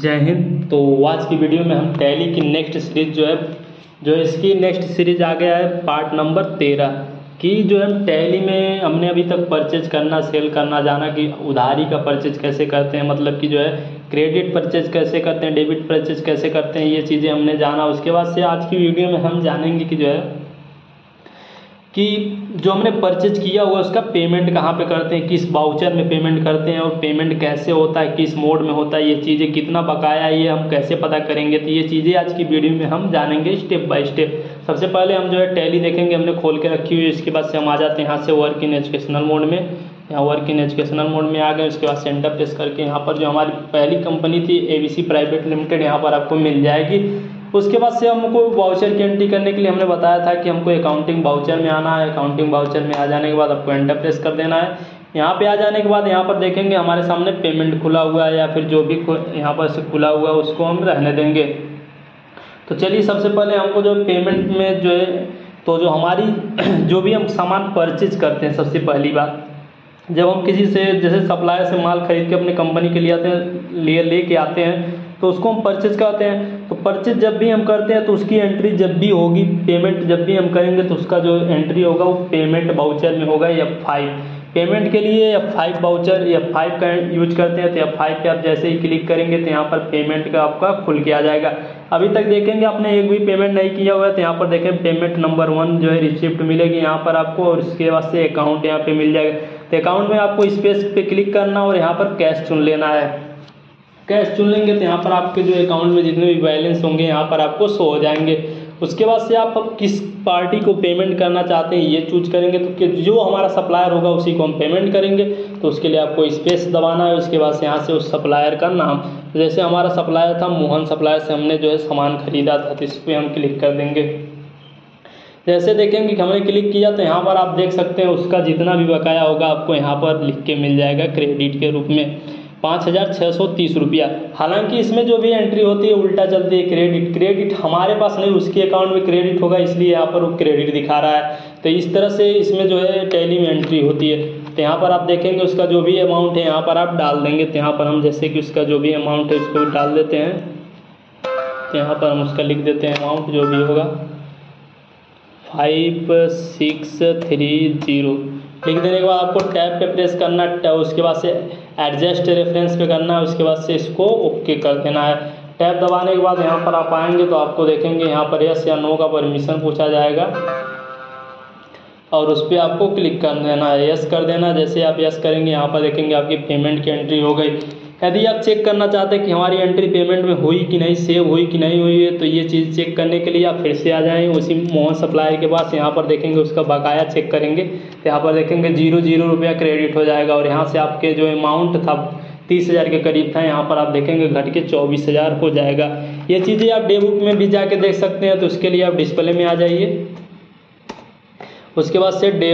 जय हिंद। तो आज की वीडियो में हम टैली की नेक्स्ट सीरीज़ जो है, जो इसकी नेक्स्ट सीरीज़ आ गया है पार्ट नंबर तेरह। कि जो है टैली में हमने अभी तक परचेज करना सेल करना, जाना कि उधारी का परचेज कैसे करते हैं मतलब कि जो है क्रेडिट परचेज कैसे करते हैं डेबिट परचेज कैसे करते हैं, ये चीज़ें हमने जाना। उसके बाद से आज की वीडियो में हम जानेंगे कि जो है कि जो हमने परचेज किया हुआ उसका पेमेंट कहाँ पे करते हैं, किस बाउचर में पेमेंट करते हैं और पेमेंट कैसे होता है, किस मोड में होता है, ये चीज़ें कितना बकाया है, ये हम कैसे पता करेंगे? तो ये चीज़ें आज की वीडियो में हम जानेंगे स्टेप बाय स्टेप सबसे पहले हम जो है टैली देखेंगे, हमने खोल के रखी हुई है, इसके बाद से हम आ जाते हैं यहाँ से वर्क इन एजुकेशनल मोड में. यहाँ वर्क इन एजुकेशनल मोड में आ गए, उसके बाद सेंटर प्रेस करके यहाँ पर जो हमारी पहली कंपनी थी एबीसी प्राइवेट लिमिटेड यहाँ पर आपको मिल जाएगी. उसके बाद से हमको वाउचर की एंट्री करने के लिए हमने बताया था कि हमको अकाउंटिंग वाउचर में आना है। अकाउंटिंग वाउचर में आ जाने के बाद आपको एंटर प्रेस कर देना है। यहाँ पे आ जाने के बाद यहाँ पर देखेंगे हमारे सामने पेमेंट खुला हुआ है या फिर जो भी यहाँ पर से खुला हुआ है उसको हम रहने देंगे। तो चलिए सबसे पहले हमको जो पेमेंट में जो है तो जो हमारी जो भी हम सामान परचेज करते हैं, सबसे पहली बात, जब हम किसी से, जैसे सप्लायर से माल खरीद के अपने कंपनी के लिए आते हैं, लिए लेके आते हैं तो उसको हम परचेज करते हैं। परचेज जब भी हम करते हैं तो उसकी एंट्री जब भी होगी पेमेंट जब भी हम करेंगे तो उसका जो एंट्री होगा वो पेमेंट बाउचर में होगा या फाइव पेमेंट के लिए या फाइव बाउचर या फाइव का यूज़ करते हैं तो या फाइव पे आप जैसे ही क्लिक करेंगे तो यहाँ पर पेमेंट का आपका खुल के आ जाएगा। अभी तक देखेंगे आपने एक भी पेमेंट नहीं किया हुआ है तो यहाँ पर देखें पेमेंट नंबर वन जो है रिसिप्ट मिलेगी यहाँ पर आपको और उसके बाद से अकाउंट यहाँ पे मिल जाएगा। तो अकाउंट में आपको स्पेस पे क्लिक करना और यहाँ पर कैश चुन लेना है। कैश चुन लेंगे तो यहाँ पर आपके जो अकाउंट में जितने भी बैलेंस होंगे यहाँ पर आपको शो हो जाएँगे। उसके बाद से आप किस पार्टी को पेमेंट करना चाहते हैं ये चूज़ करेंगे तो जो हमारा सप्लायर होगा उसी को हम पेमेंट करेंगे। तो उसके लिए आपको स्पेस दबाना है, उसके बाद से यहाँ से उस सप्लायर का नाम। जैसे हमारा सप्लायर था, मोहन सप्लायर से हमने जो है सामान खरीदा था तो इस पर हम क्लिक कर देंगे। जैसे देखेंगे कि हमने क्लिक किया तो यहाँ पर आप देख सकते हैं उसका जितना भी बकाया होगा आपको यहाँ पर लिख के मिल जाएगा क्रेडिट के रूप में। पाँच हज़ार छः सौ तीस रुपया। हालाँकि इसमें जो भी एंट्री होती है, उल्टा चलती है क्रेडिट क्रेडिट हमारे पास नहीं, उसके अकाउंट में क्रेडिट होगा, इसलिए यहाँ पर वो क्रेडिट दिखा रहा है। तो इस तरह से इसमें जो है टैली में एंट्री होती है। तो यहाँ पर आप देखेंगे उसका जो भी अमाउंट है, यहाँ पर आप डाल देंगे। तो यहाँ पर हम जैसे कि उसका जो भी अमाउंट है, उसको डाल देते हैं। तो यहाँ पर हम उसका लिख देते हैं अमाउंट जो भी होगा। फाइव सिक्स थ्री ज़ीरो लिख देने के बाद आपको टैब पे प्रेस करना उसके बाद से एडजस्ट रेफरेंस पे करना है, उसके बाद से इसको ओके कर देना है। टैब दबाने के बाद यहाँ पर आप आएँगे तो आपको देखेंगे यहाँ पर यस या नो का परमिशन पूछा जाएगा। और उस पर आपको क्लिक कर देना है यस कर देना जैसे आप यस करेंगे, यहाँ पर देखेंगे आपकी पेमेंट की एंट्री हो गई। यदि आप चेक करना चाहते हैं कि हमारी एंट्री पेमेंट में हुई कि नहीं सेव हुई कि नहीं हुई है तो ये चीज़ चेक करने के लिए आप फिर से आ जाएँ। उसी मोहन सप्लायर के पास यहाँ पर देखेंगे, उसका बकाया चेक करेंगे। यहाँ पर देखेंगे ज़ीरो ज़ीरो रुपया क्रेडिट हो जाएगा और यहाँ से आपके जो अमाउंट था, तीस हज़ार के करीब था, यहाँ पर आप देखेंगे घट के चौबीस हज़ार हो जाएगा। ये चीज़ें आप डे बुक में भी जाके देख सकते हैं तो उसके लिए आप डिस्प्ले में आ जाइए। उसके बाद से डे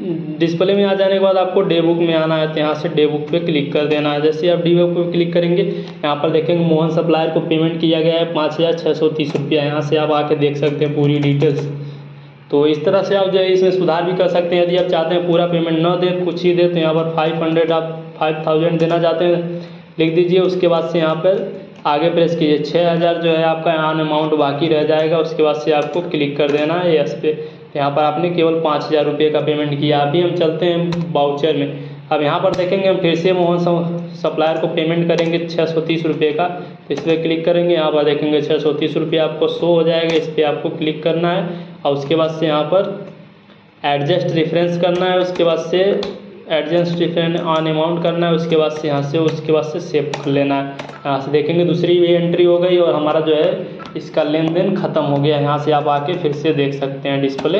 डिस्प्ले में आ जाने के बाद आपको डे बुक में आना है तो यहाँ से डे बुक पे क्लिक कर देना है। जैसे आप डी बुक पे क्लिक करेंगे, यहाँ पर देखेंगे मोहन सप्लायर को पेमेंट किया गया है पाँच हज़ार छः सौ तीस रुपया। यहाँ से आप आके देख सकते हैं पूरी डिटेल्स। तो इस तरह से आप जो है इसमें सुधार भी कर सकते हैं। यदि आप चाहते हैं पूरा पेमेंट न दे, कुछ ही दे तो यहाँ पर फाइव हंड्रेड आप फाइव थाउज़ेंड देना चाहते हैं, लिख दीजिए। उसके बाद से यहाँ पर आगे प्रेस कीजिए। छः हज़ार जो है आपका यहाँ अमाउंट बाकी रह जाएगा। उसके बाद से आपको क्लिक कर देना है यस पे। यहाँ पर आपने केवल पाँच हज़ार रुपये का पेमेंट किया। अभी हम चलते हैं बाउचर में। अब यहाँ पर देखेंगे हम फिर से मोहन सप्लायर को पेमेंट करेंगे छः सौ तीस रुपये का। तो इस पर क्लिक करेंगे। यहाँ पर देखेंगे छः सौ तीस रुपये आपको शो हो जाएगा। इस पर आपको क्लिक करना है। और उसके बाद से यहाँ पर एडजस्ट रेफरेंस करना है। उसके बाद से एडजस्ट डिफरेंट ऑन अमाउंट करना है। उसके बाद से यहाँ से, उसके बाद से सेव कर लेना है। यहाँ से देखेंगे दूसरी भी एंट्री हो गई और हमारा जो है, इसका लेन देन ख़त्म हो गया। यहाँ से आप आके फिर से देख सकते हैं डिस्प्ले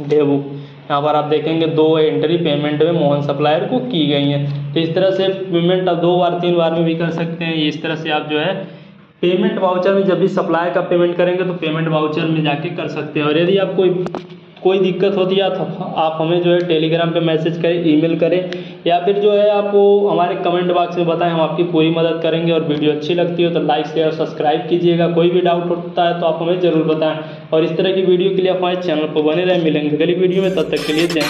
डे बुक यहाँ पर आप देखेंगे दो एंट्री पेमेंट में मोहन सप्लायर को की गई हैं। तो इस तरह से पेमेंट आप दो बार, तीन बार में भी कर सकते हैं। इस तरह से आप जो है पेमेंट वाउचर में जब भी सप्लायर का पेमेंट करेंगे तो पेमेंट वाउचर में जाके कर सकते हैं। और यदि आप कोई कोई दिक्कत होती है, आप हमें जो है टेलीग्राम पे मैसेज करें, ईमेल करें, या फिर जो है आपको हमारे कमेंट बॉक्स में बताएँ, हम आपकी पूरी मदद करेंगे और वीडियो अच्छी लगती हो तो लाइक, शेयर सब्सक्राइब कीजिएगा। कोई भी डाउट होता है तो आप हमें ज़रूर बताएँ। और इस तरह की वीडियो के लिए हमारे चैनल पर बने रहें। मिलेंगे अगली वीडियो में, तब तक के लिए जय